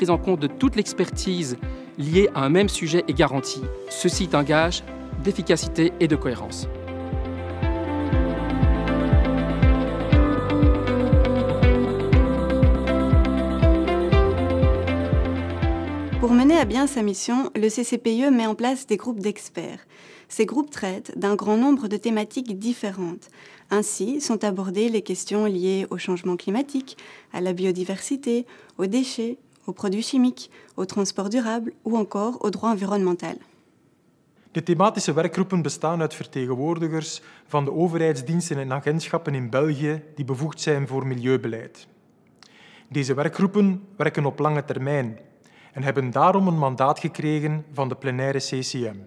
prise en compte de toute l'expertise liée à un même sujet est garantie. Ceci est un gage d'efficacité et de cohérence. Pour mener à bien sa mission, le CCPE met en place des groupes d'experts. Ces groupes traitent d'un grand nombre de thématiques différentes. Ainsi sont abordées les questions liées au changement climatique, à la biodiversité, aux déchets, aux produits chimiques, au transport durable ou encore au droit environnemental. De thematische werkgroepen bestaan uit vertegenwoordigers van de overheidsdiensten en agentschappen in België die bevoegd zijn voor milieubeleid. Deze werkgroepen werken op lange termijn en hebben daarom een mandaat gekregen van de plenaire CCM.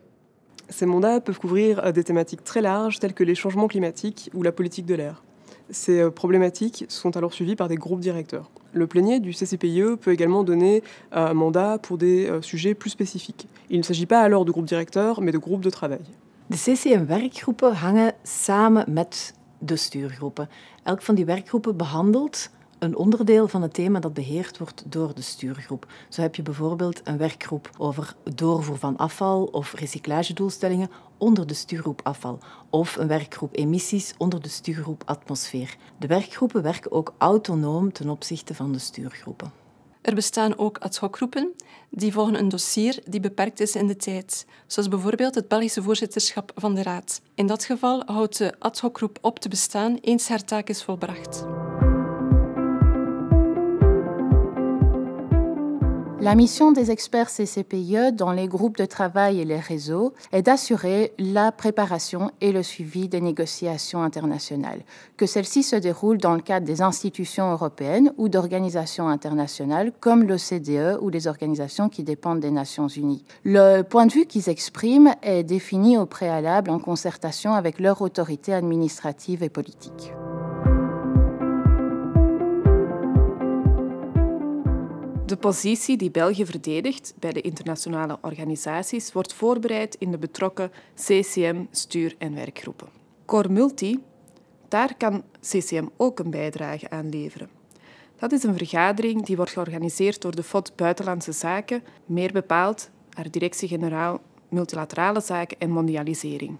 Ces mandats peuvent couvrir euh, des thématiques très larges telles que les changements climatiques ou la politique de l'air. Ces euh, problématiques sont alors suivies par des groupes directeurs. Le plénier du CCPIE peut également donner euh, un mandat pour des sujets plus spécifiques. Il ne s'agit pas alors de groupes directeurs, mais de groupes de travail. De CCM-werkgroepen hangen samen met de stuurgroepen. Elk van die werkgroepen behandelt een onderdeel van het thema dat beheerd wordt door de stuurgroep. Zo heb je bijvoorbeeld een werkgroep over doorvoer van afval of recyclagedoelstellingen onder de stuurgroep afval of een werkgroep emissies onder de stuurgroep atmosfeer. De werkgroepen werken ook autonoom ten opzichte van de stuurgroepen. Er bestaan ook ad hocgroepen die volgen een dossier die beperkt is in de tijd, zoals bijvoorbeeld het Belgische voorzitterschap van de Raad. In dat geval houdt de ad hocgroep op te bestaan eens haar taak is volbracht. La mission des experts CCPIE dans les groupes de travail et les réseaux est d'assurer la préparation et le suivi des négociations internationales, que celles-ci se déroulent dans le cadre des institutions européennes ou d'organisations internationales comme l'OCDE ou les organisations qui dépendent des Nations Unies. Le point de vue qu'ils expriment est défini au préalable en concertation avec leur autorité administrative et politique. De positie die België verdedigt bij de internationale organisaties wordt voorbereid in de betrokken CCM, stuur- en werkgroepen. Core Multi, daar kan CCM ook een bijdrage aan leveren. Dat is een vergadering die wordt georganiseerd door de FOD Buitenlandse Zaken, meer bepaald haar directie-generaal Multilaterale Zaken en Mondialisering.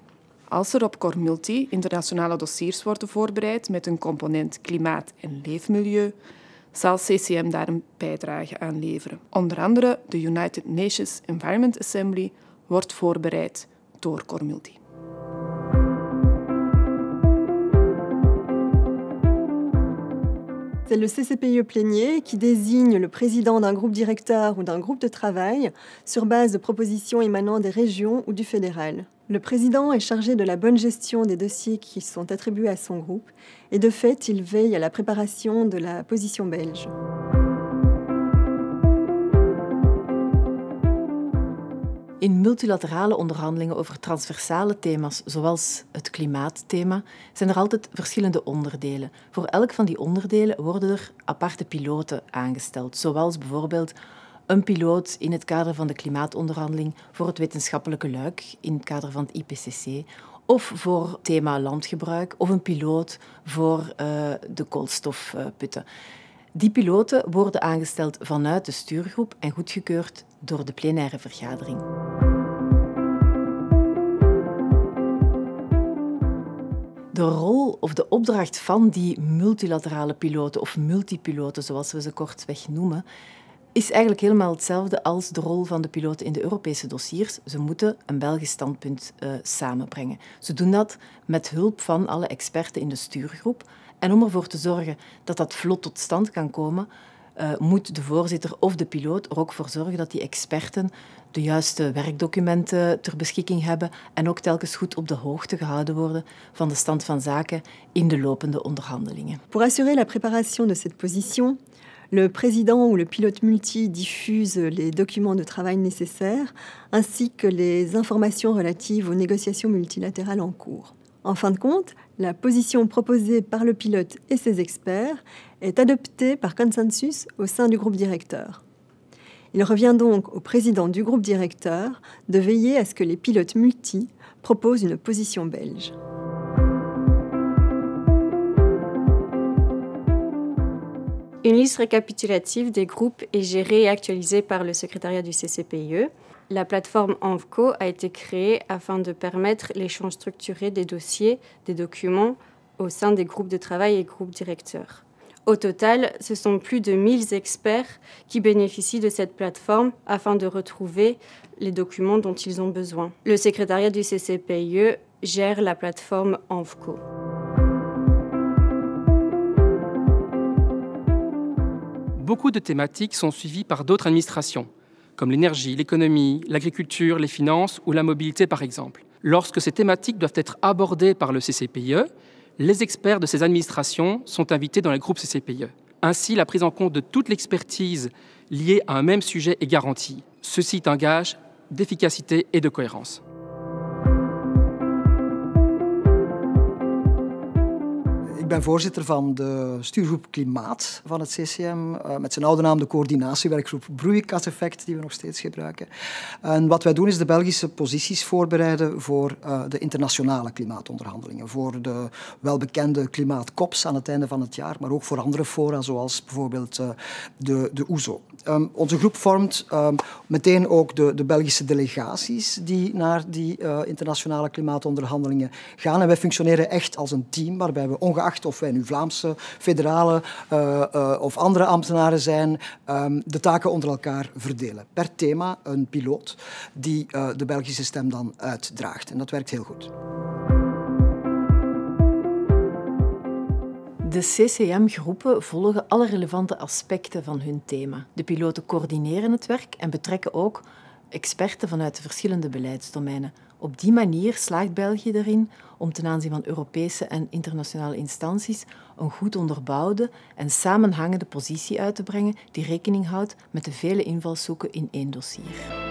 Als er op Core Multi internationale dossiers worden voorbereid met een component klimaat en leefmilieu, zal CCM daar een bijdrage aan leveren. Onder andere de United Nations Environment Assembly wordt voorbereid door Cormulti. C'est le CCPIE plénier qui désigne le président d'un groupe directeur ou d'un groupe de travail sur base de propositions émanant des régions ou du fédéral. Le président est chargé de la bonne gestion des dossiers qui sont attribués à son groupe et de fait, il veille à la préparation de la position belge. In multilaterale onderhandelingen over transversale thema's, zoals het klimaatthema, zijn er altijd verschillende onderdelen. Voor elk van die onderdelen worden er aparte piloten aangesteld, zoals bijvoorbeeld een piloot in het kader van de klimaatonderhandeling voor het wetenschappelijke luik in het kader van het IPCC of voor thema landgebruik of een piloot voor uh, de koolstofputten. Die piloten worden aangesteld vanuit de stuurgroep en goedgekeurd door de plenaire vergadering. De rol of de opdracht van die multilaterale piloten of multipiloten, zoals we ze kortweg noemen, is eigenlijk helemaal hetzelfde als de rol van de piloten in de Europese dossiers. Ze moeten een Belgisch standpunt uh, samenbrengen. Ze doen dat met hulp van alle experten in de stuurgroep. En om ervoor te zorgen dat dat vlot tot stand kan komen, uh, moet de voorzitter of de piloot er ook voor zorgen dat die experten de juiste werkdocumenten ter beschikking hebben en ook telkens goed op de hoogte gehouden worden van de stand van zaken in de lopende onderhandelingen. Pour assurer la préparation de cette position, le président ou le pilote multi diffuse les documents de travail nécessaires ainsi que les informations relatives aux négociations multilatérales en cours. En fin de compte, la position proposée par le pilote et ses experts est adoptée par consensus au sein du groupe directeur. Il revient donc au président du groupe directeur de veiller à ce que les pilotes multi proposent une position belge. Une liste récapitulative des groupes est gérée et actualisée par le secrétariat du CCPIE. La plateforme ENVCO a été créée afin de permettre l'échange structuré des dossiers, des documents au sein des groupes de travail et groupes directeurs. Au total, ce sont plus de 1000 experts qui bénéficient de cette plateforme afin de retrouver les documents dont ils ont besoin. Le secrétariat du CCPIE gère la plateforme ENVCO. Beaucoup de thématiques sont suivies par d'autres administrations, comme l'énergie, l'économie, l'agriculture, les finances ou la mobilité par exemple. Lorsque ces thématiques doivent être abordées par le CCPIE, les experts de ces administrations sont invités dans les groupes CCPIE. Ainsi, la prise en compte de toute l'expertise liée à un même sujet est garantie. Ceci est un gage d'efficacité et de cohérence. Ben voorzitter van de stuurgroep Klimaat van het CCM, uh, met zijn oude naam de coördinatiewerkgroep Broeikaseffect, die we nog steeds gebruiken. En wat wij doen is de Belgische posities voorbereiden voor uh, de internationale klimaatonderhandelingen, voor de welbekende klimaatkops aan het einde van het jaar, maar ook voor andere fora, zoals bijvoorbeeld uh, de, de OESO. Um, onze groep vormt um, meteen ook de, de Belgische delegaties die naar die internationale klimaatonderhandelingen gaan. En wij functioneren echt als een team, waarbij we ongeacht of wij nu Vlaamse, federale uh, uh, of andere ambtenaren zijn, um, de taken onder elkaar verdelen. Per thema een piloot die uh, de Belgische stem dan uitdraagt. En dat werkt heel goed. De CCM-groepen volgen alle relevante aspecten van hun thema. De piloten coördineren het werk en betrekken ook experten vanuit de verschillende beleidsdomeinen. Op die manier slaagt België erin om ten aanzien van Europese en internationale instanties een goed onderbouwde en samenhangende positie uit te brengen die rekening houdt met de vele invalshoeken in één dossier.